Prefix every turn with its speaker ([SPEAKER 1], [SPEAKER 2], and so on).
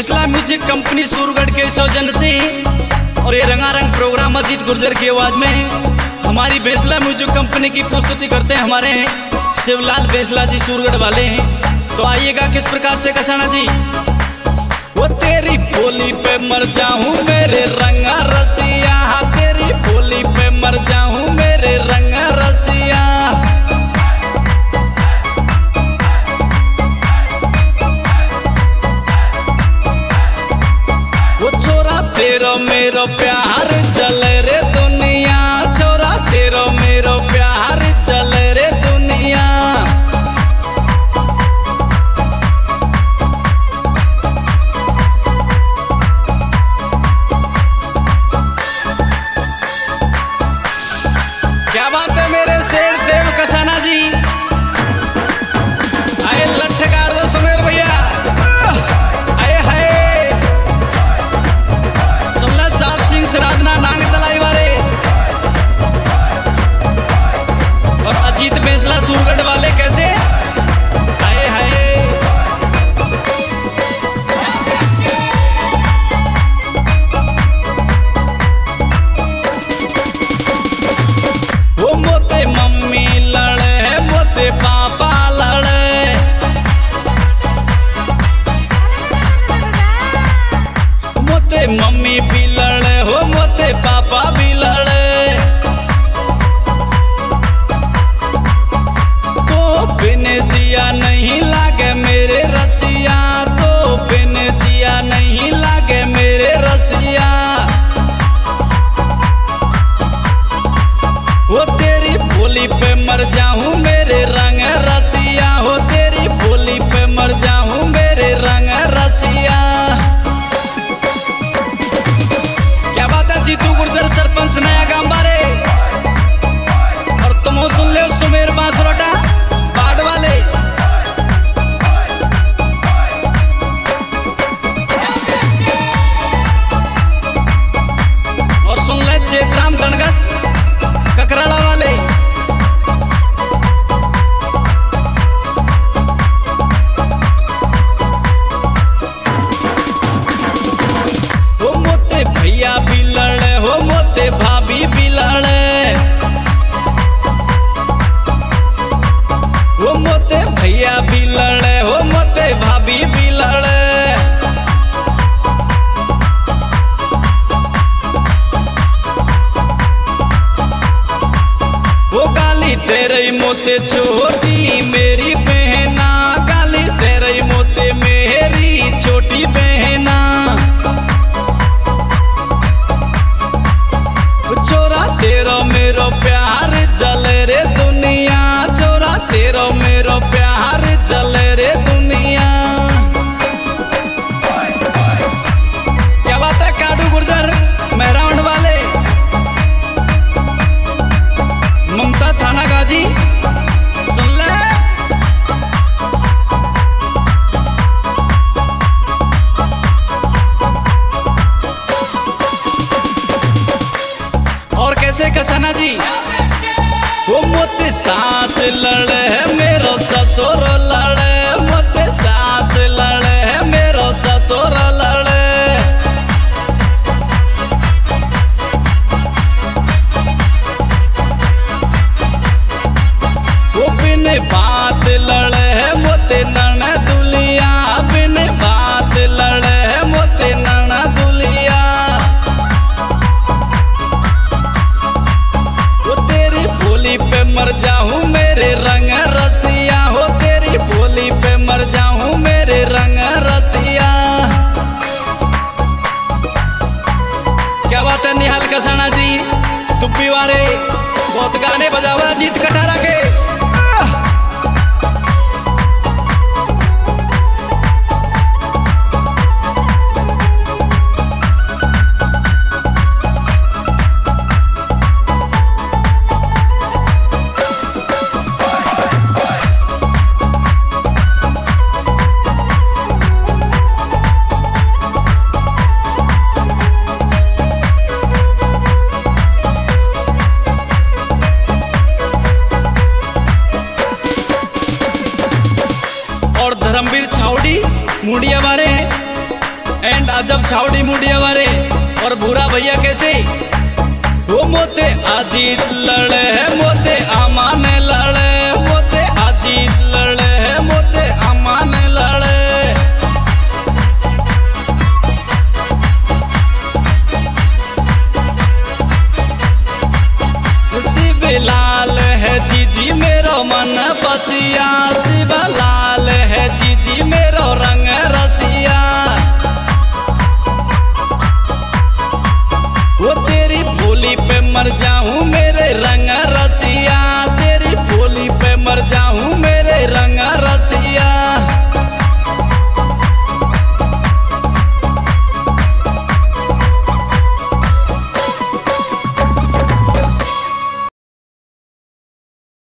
[SPEAKER 1] बिरसला music company Surgarh के सौजन से और ये रंगारंग प्रोग्राम अजीत गुर्जर की आवाज़ में हमारी बेसला म्यूज़िक कंपनी की प्रस्तुति करते हैं हमारे शिवलाल बेसला जी सूरगढ़ वाले। हैं तो आइएगा किस प्रकार से कसाना जी? वो तेरी बोली पे मर जाऊँ, मेरे रंगा रसी मेरो प्यार छोटी मेरी लड़े है, मेरो ससुर लड़े सास लड़े है, मेरो ससुर लड़े बात लड़े है, मोते ना मर जाऊँ मेरे रंग रसिया, हो तेरी बोली पे मर जाऊँ मेरे रंग रसिया। क्या बात है निहाल कसाना जी, तुप्पी वाले, बहुत गाने बजावा जीत कटारा के। अजब छावड़ी मुड़िया वाले और भूरा भैया कैसे? वो मोते अजीत लड़े है, मोते अमान लड़े। मोते अजीत लड़े है, मोते अमान लड़े। शिवलाल है, जीजी मेरो मन बसिया। शिवलाल है, जीजी मेरो